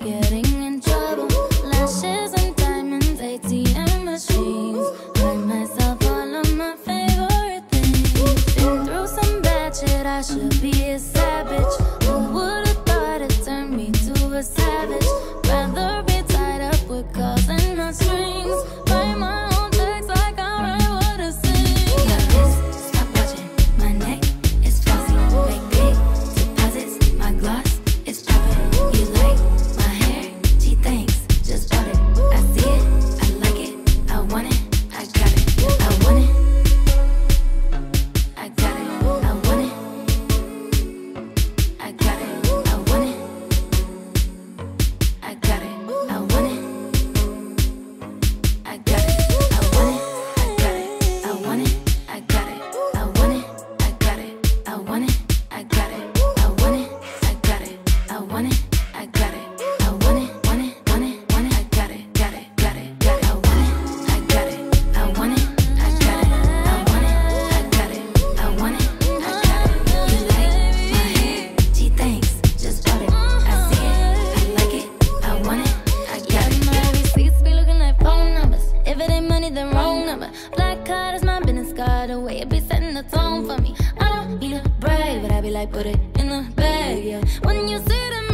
getting in trouble. Lashes and diamonds, ATM machines. Buy myself all of my favorite things. Been through some bad shit, I should be a savage. Who would've thought it turned me to a savage? Rather the bag, yeah. When you see them